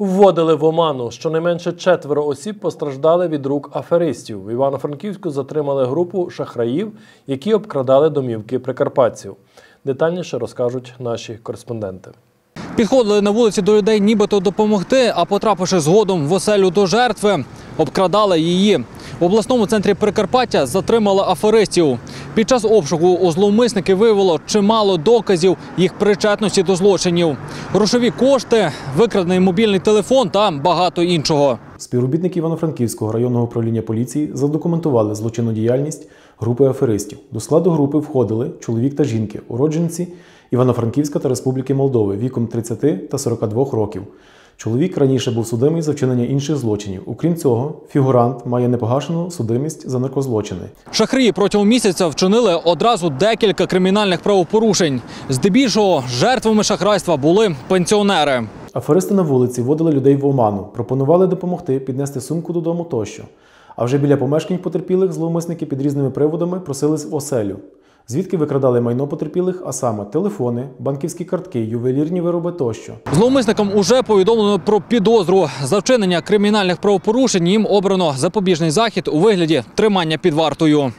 Вводили в оману. Щонайменше четверо осіб постраждали від рук аферистів. В Івано-Франківську затримали групу шахраїв, які обкрадали домівки прикарпатців. Детальніше розкажуть наші кореспонденти. Підходили на вулиці до людей нібито допомогти, а потрапивши згодом в оселю до жертви, обкрадали її. В обласному центрі Прикарпаття затримали аферистів. Під час обшуку у зловмисники виявило чимало доказів їх причетності до злочинів. Грошові кошти, викрадений мобільний телефон та багато іншого. Співробітники Івано-Франківського районного управління поліції задокументували злочинну діяльність групи аферистів. До складу групи входили чоловік та жінки, уродженці Івано-Франківська та Республіки Молдови віком 30 та 42 років. Чоловік раніше був судимий за вчинення інших злочинів. Окрім цього, фігурант має непогашену судимість за наркозлочини. Шахрії протягом місяця вчинили одразу декілька кримінальних правопорушень. Здебільшого жертвами шахрайства були пенсіонери. Аферисти на вулиці вводили людей в оману, пропонували допомогти піднести сумку додому тощо. А вже біля помешкань потерпілих зловмисники під різними приводами просились в оселю, звідки викрадали майно потерпілих, а саме телефони, банківські картки, ювелірні вироби тощо. Зловмисникам уже повідомлено про підозру за вчинення кримінальних правопорушень. Їм обрано запобіжний захід у вигляді тримання під вартою.